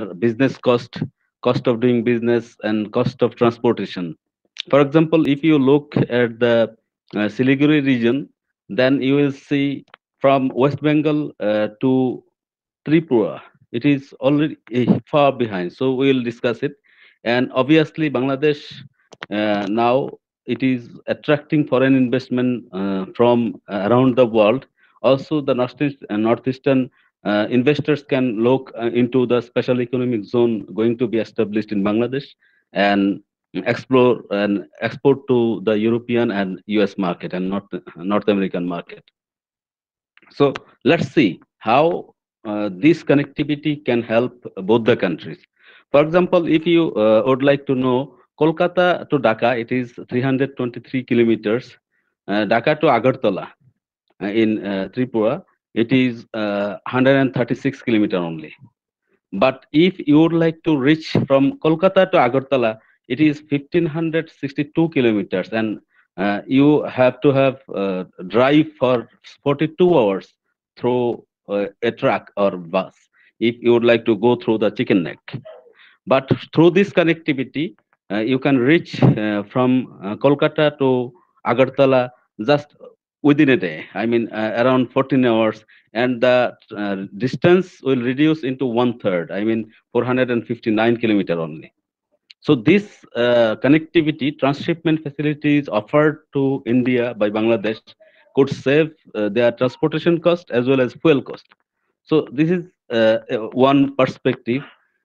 business cost, cost of doing business, and cost of transportation. For example, if you look at the uh, Siliguri region, then you will see from West Bengal uh, to Tripura, it is already uh, far behind. So we will discuss it. And obviously, Bangladesh uh, now it is attracting foreign investment uh, from around the world. Also, the northeast, uh, northeastern uh, investors can look uh, into the special economic zone going to be established in Bangladesh and explore and export to the European and US market and North, North American market. So let's see how uh, this connectivity can help both the countries. For example, if you uh, would like to know Kolkata to Dhaka, it is 323 kilometers. Uh, Dhaka to Agartala uh, in Tripura, it is 136 kilometer only. But if you would like to reach from Kolkata to Agartala, it is 1562 kilometers and uh, you have to have uh, drive for 42 hours through uh, a truck or bus if you would like to go through the chicken neck but through this connectivity uh, you can reach uh, from uh, kolkata to agartala just within a day i mean around 14 hours and the distance will reduce into one third i mean 459 kilometer only so this uh, connectivity, transshipment facilities offered to India by Bangladesh could save uh, their transportation cost as well as fuel cost. So this is uh, one perspective.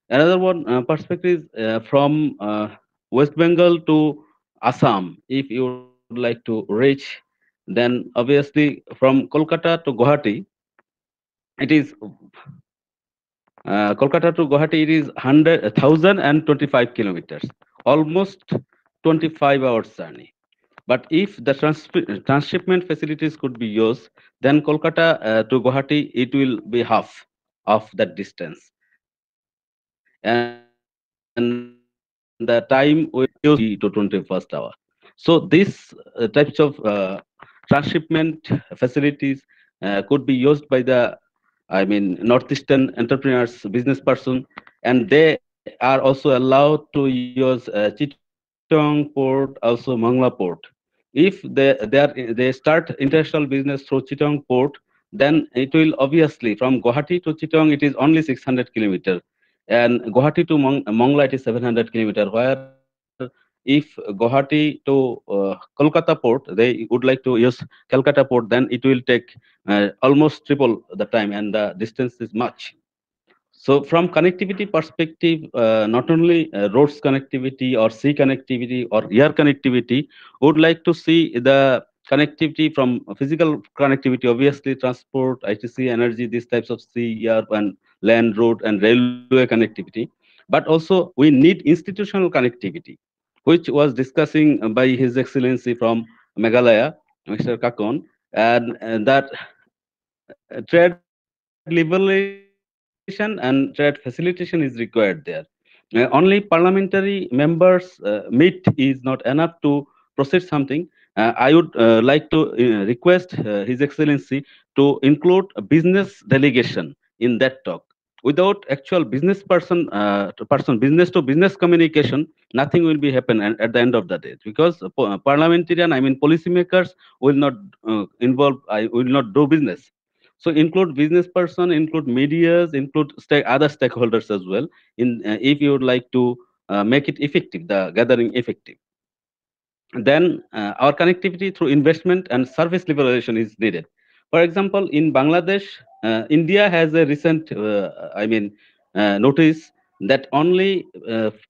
Another one uh, perspective is uh, from uh, West Bengal to Assam. If you would like to reach, then obviously from Kolkata to Guwahati, it is uh, Kolkata to Guwahati it is 100, 1025 kilometers, almost 25 hours journey. But if the trans transshipment facilities could be used, then Kolkata uh, to Guwahati, it will be half of that distance. And, and the time will be to 21st hour. So these uh, types of uh, transshipment facilities uh, could be used by the I mean, Northeastern entrepreneurs, business person, and they are also allowed to use uh, Chittagong port, also Mongla port. If they they are they start international business through Chittagong port, then it will obviously from Guwahati to Chittagong it is only 600 kilometer, and Guwahati to Mong Mongla it is 700 kilometer. Where if Guwahati to uh, Kolkata port, they would like to use Calcutta port, then it will take uh, almost triple the time and the distance is much. So from connectivity perspective, uh, not only uh, roads connectivity or sea connectivity or air connectivity, would like to see the connectivity from physical connectivity, obviously transport, ITC, energy, these types of sea, air and land, road and railway connectivity. But also we need institutional connectivity which was discussing by His Excellency from Meghalaya, Mr. Kakon, and, and that uh, trade liberalization and trade facilitation is required there. Uh, only parliamentary members uh, meet is not enough to proceed something. Uh, I would uh, like to uh, request His Excellency to include a business delegation in that talk without actual business person uh, person business to business communication nothing will be happen at, the end of the day. Because uh, parliamentarian i mean policymakers will not uh, involve i will not do business. So include business person include medias include st other stakeholders as well in uh, if you would like to uh, make it effective the gathering effective. Then uh, our connectivity through investment and service liberalization is needed for example in bangladesh uh, India has a recent, uh, I mean, uh, notice that only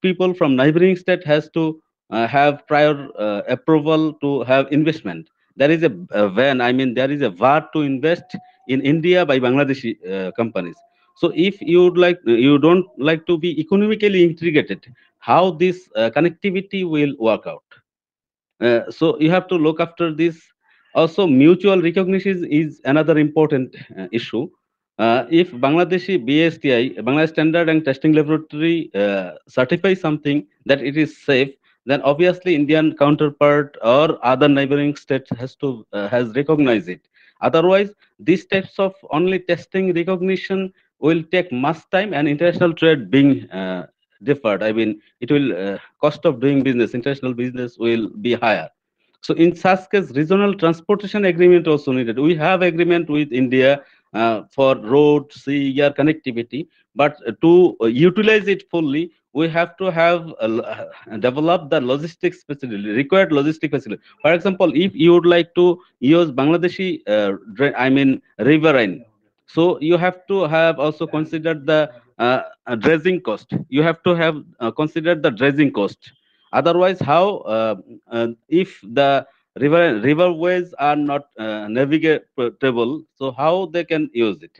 people from neighboring state has to have prior approval to have investment. There is a, a van, I mean, there is a VAT to invest in India by Bangladeshi companies. So if you would like, you don't like to be economically integrated, how this uh, connectivity will work out. Uh, so you have to look after this also, mutual recognition is another important uh, issue. Uh, if Bangladeshi BSTI, Bangladesh Standard and Testing Laboratory, uh, certifies something that it is safe, then obviously Indian counterpart or other neighboring state has to uh, has recognized it. Otherwise, these types of only testing recognition will take much time and international trade being uh, deferred. I mean, it will uh, cost of doing business, international business will be higher. So in such case, regional transportation agreement also needed. We have agreement with India uh, for road, sea, air connectivity, but to utilize it fully, we have to have uh, develop the logistics facility, required logistic facility. For example, if you would like to use Bangladeshi, uh, I mean riverine, so you have to have also considered the uh, dredging cost. You have to have uh, considered the dredging cost. Otherwise, how uh, uh, if the river riverways are not uh, navigatable, so how they can use it?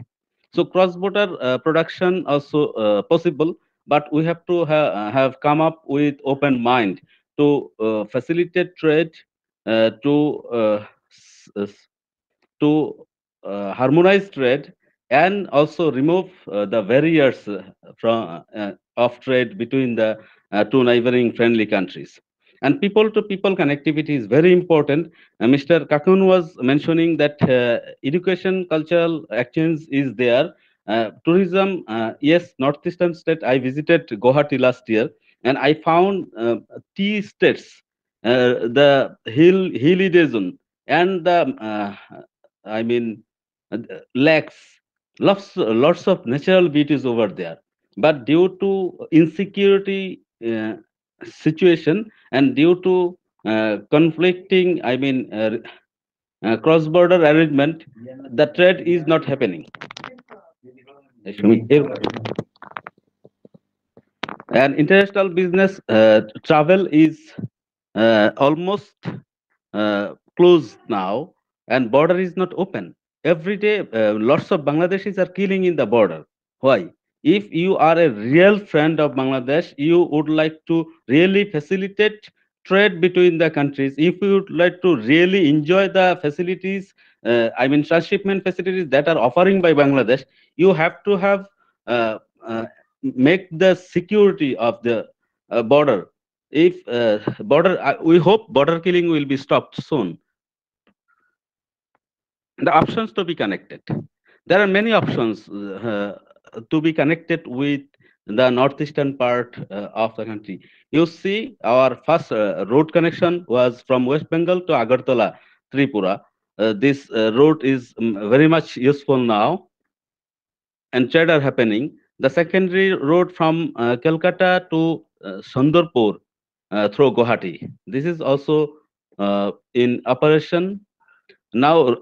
So cross-border uh, production also uh, possible, but we have to ha have come up with open mind to uh, facilitate trade, to to harmonize trade, and also remove the barriers from of trade between the two neighboring friendly countries. And people-to-people connectivity is very important. Uh, Mr. Kakun was mentioning that uh, education, cultural exchange is there. Uh, tourism, yes, northeastern state. I visited Guwahati last year, and I found tea states, the hill hilly region, and the I mean lakes, lots lots of natural beauties over there. But due to insecurity uh, situation and due to uh, conflicting, I mean, uh, uh, cross-border arrangement, the trade is not happening. And international business uh, travel is uh, almost uh, closed now, and border is not open. Every day, lots of Bangladeshis are killing in the border. Why? If you are a real friend of Bangladesh, you would like to really facilitate trade between the countries. If you would like to really enjoy the facilities, uh, I mean transshipment facilities that are offering by Bangladesh, you have to have uh, uh, make the security of the uh, border. If uh, border, uh, we hope border killing will be stopped soon. The options to be connected. There are many options to be connected with the northeastern part uh, of the country. You see, our first uh, road connection was from West Bengal to Agartala, Tripura. Uh, this uh, road is um, very much useful now, and trade are happening. The secondary road from uh, Calcutta to uh, Sundarpur through Guwahati. This is also in operation. Now,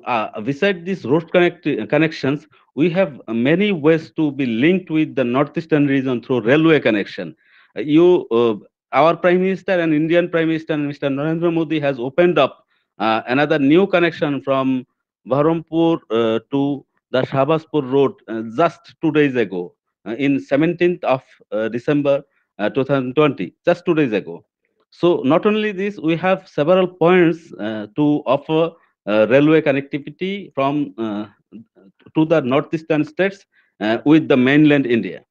beside these road connect connections, we have many ways to be linked with the northeastern region through railway connection. Uh, you, uh, our Prime Minister and Indian Prime Minister, Mr. Narendra Modi, has opened up uh, another new connection from Baharampur uh, to the Shahbazpur Road uh, just two days ago, uh, in 17th of December 2020, just two days ago. So not only this, we have several points to offer railway connectivity from to the northeastern states uh, with the mainland India.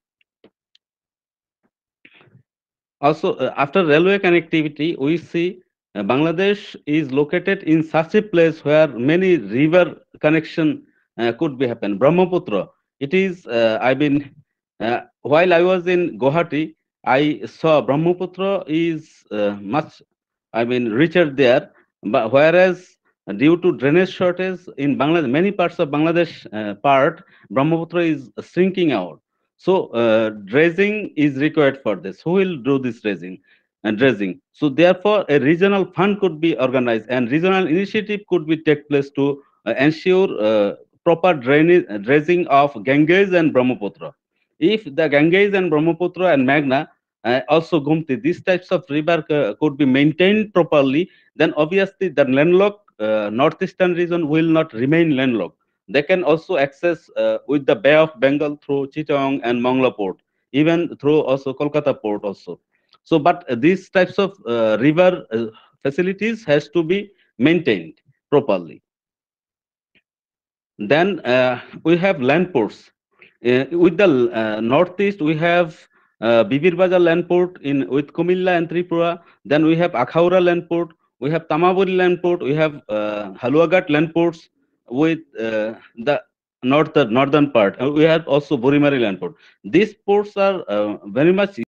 Also, uh, after railway connectivity, we see uh, Bangladesh is located in such a place where many river connection uh, could be happen. Brahmaputra, it is, uh, I mean, uh, while I was in Guwahati, I saw Brahmaputra is much, I mean, richer there, but whereas due to drainage shortage in Bangladesh, many parts of Bangladesh uh, part, Brahmaputra is shrinking out. So uh, dredging is required for this. Who will do this dredging? And dredging. So therefore, a regional fund could be organized and regional initiative could be take place to uh, ensure uh, proper drainage, dredging of Ganges and Brahmaputra. If the Ganges and Brahmaputra and Meghna uh, also Gomti, these types of river uh, could be maintained properly, then obviously the landlocked uh, northeastern region will not remain landlocked. They can also access uh, with the Bay of Bengal through Chittagong and Mongla port, even through also Kolkata port also. So, but these types of uh, river facilities has to be maintained properly. Then uh, we have land ports. Uh, with the uh, northeast, we have uh, land port in with Kumilla and Tripura. Then we have Akhaura land port we have Tamabil land port, we have uh, Haluaghat land ports with uh, the north the northern part. Uh, we have also Burimari land port. These ports are uh, very much